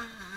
あ